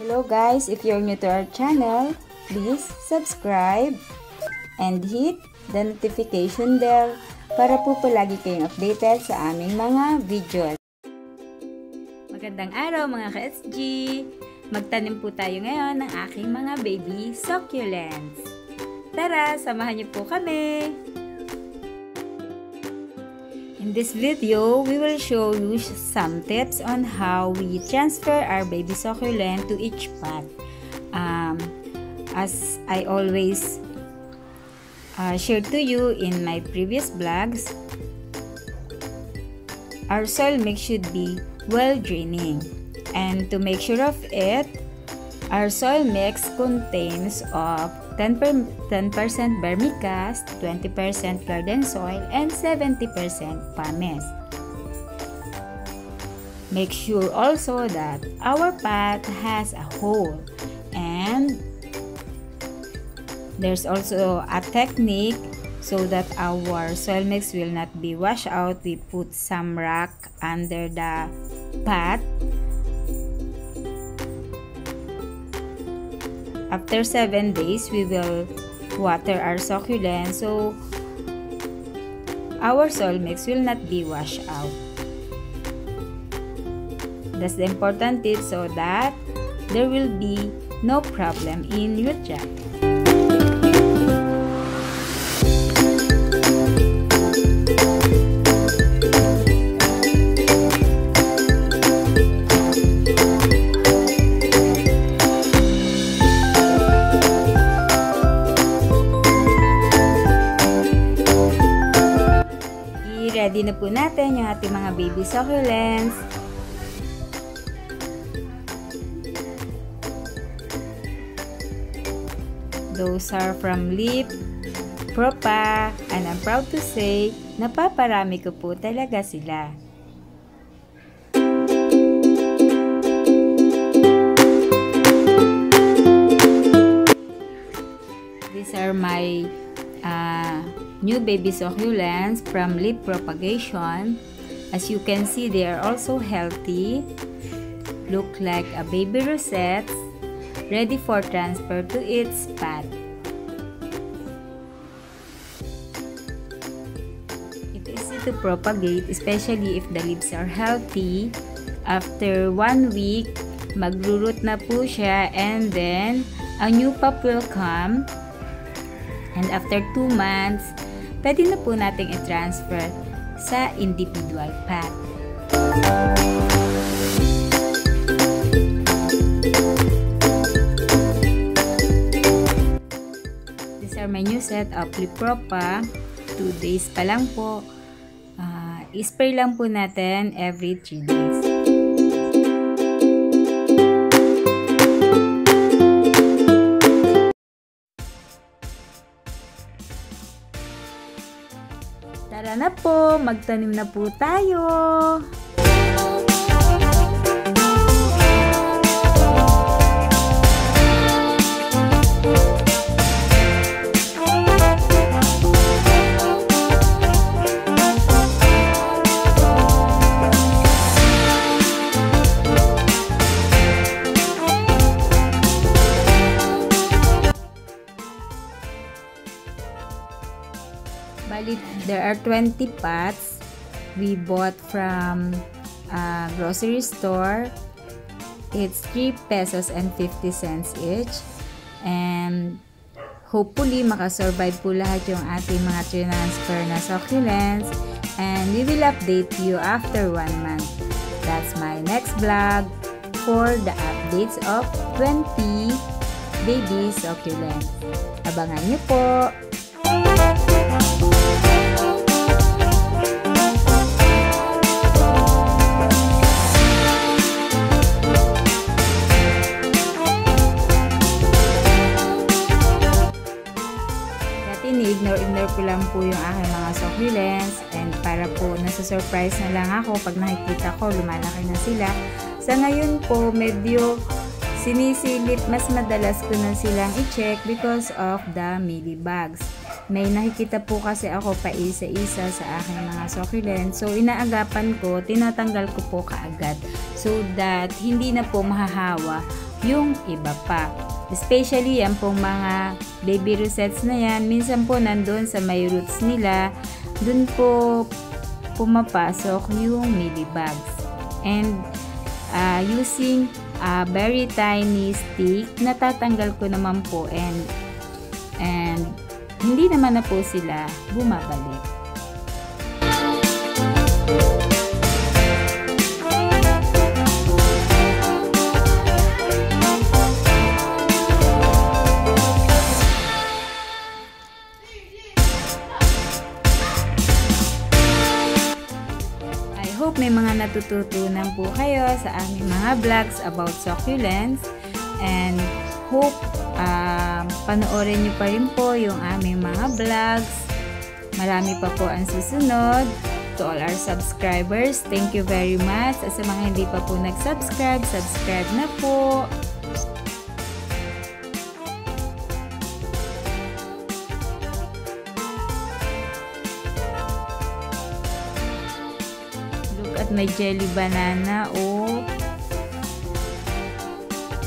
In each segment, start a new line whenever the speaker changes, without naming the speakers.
Hello guys, if you're new to our channel, please subscribe and hit the notification bell para po palagi kayong updated sa aming mga videos. Magandang araw mga ka-SG! Magtanim po tayo ngayon ng aking mga baby succulents. Tara, samahan niyo po kami! In this video, we will show you some tips on how we transfer our baby succulent to each pot. Um, as I always uh, shared to you in my previous vlogs, our soil mix should be well draining. And to make sure of it, our soil mix contains of 10%, 10 vermicast, 20% garden soil, and 70% pumice. Make sure also that our pot has a hole and there's also a technique so that our soil mix will not be washed out. We put some rock under the pot After 7 days, we will water our succulent so our soil mix will not be washed out. That's the important tip so that there will be no problem in your job. Ready na po natin yung ating mga baby succulents. Those are from Lip, Propa, and I'm proud to say, napaparami ko po talaga sila. These are my uh, new baby succulents from leaf propagation. As you can see, they are also healthy. Look like a baby rosette, ready for transfer to its pot. It is easy to propagate, especially if the leaves are healthy. After one week, magro-root na po siya and then a new pop will come. And after 2 months, pwede na po nating i-transfer sa individual pot. These are my new set of Lipropa. 2 days pa lang po. Uh, I-spray lang po natin every 3 days. Po, magtanim na po tayo. Bali, there are 20 pots we bought from a grocery store. It's 3 pesos and 50 cents each. And hopefully, makasurvive po lahat yung ating mga transfer na succulents. And we will update you after 1 month. That's my next vlog for the updates of 20 baby succulents. Abangan niyo po! Para po nasa-surprise na lang ako pag nakikita ko lumalaki na sila. Sa ngayon po medyo sinisilip mas madalas ko na silang i-check because of the millibugs. May nakikita po kasi ako pa isa-isa sa aking mga succulents. So, inaagapan ko, tinatanggal ko po kaagad so that hindi na po mahahawa yung iba pa. Especially yan pong mga baby rosettes na yan, minsan po nandun sa may roots nila, dun po pumapasok yung mealybugs. And uh, using a very tiny stick, natatanggal ko naman po and and hindi naman na po sila bumabalik. Natututunan po kayo sa aming mga vlogs about succulents and hope uh, panoorin nyo pa rin po yung aming mga vlogs. Marami pa po ang susunod. To all our subscribers, thank you very much. At sa mga hindi pa po nag-subscribe, subscribe na po. My jelly banana. Oh,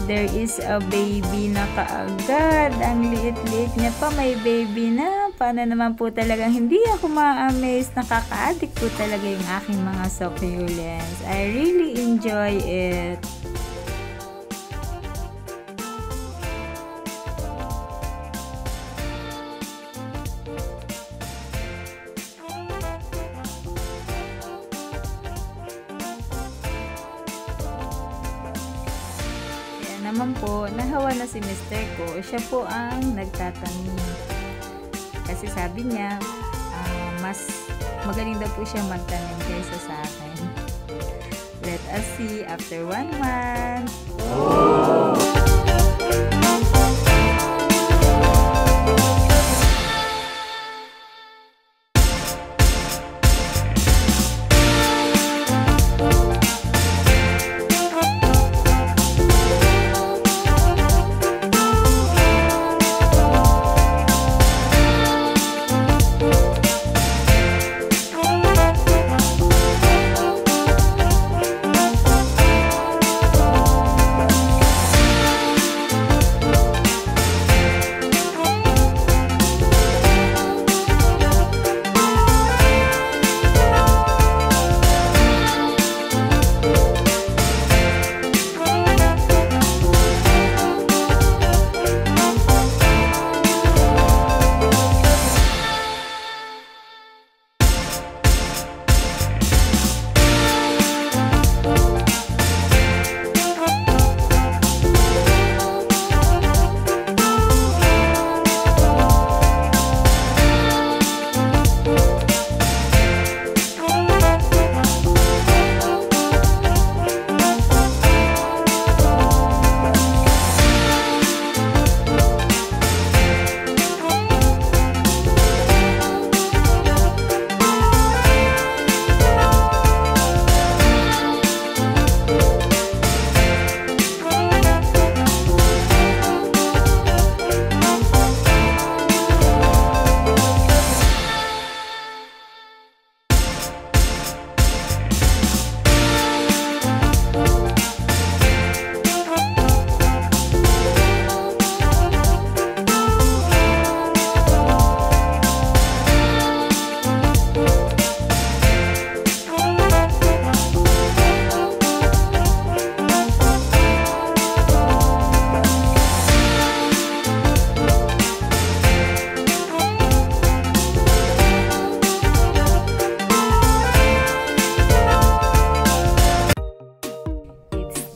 there is a baby na kaagad. Ang liit-liit niya pa, may baby na. Paano naman po talagang hindi ako ma-amaze. Nakaka-addict po talaga yung aking mga succulents. I really enjoy it. Naman po, nahawa na si Mr. ko, siya po ang nagtatanim. Kasi sabi niya, uh, mas magaling daw po siya magtanim kaysa sa akin. Let us see after one month.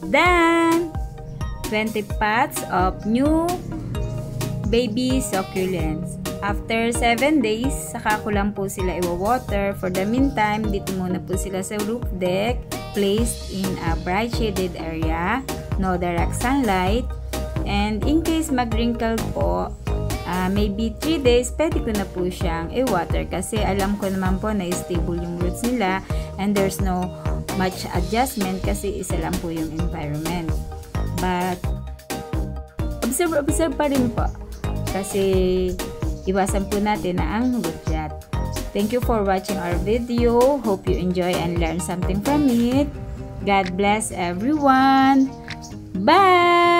Then, 20 pots of new baby succulents. After 7 days, saka ko lang po sila i-water. For the meantime, dito muna po sila sa roof deck, placed in a bright shaded area, no direct sunlight. And in case mag-wrinkle po, uh, maybe 3 days, pwede ko na po siyang i-water kasi alam ko naman po na stable yung roots nila and there's no much adjustment kasi isa lang po yung environment. But, observe-observe pa rin po. Kasi, iwasan po natin na ang rot. Thank you for watching our video. Hope you enjoy and learn something from it. God bless everyone. Bye!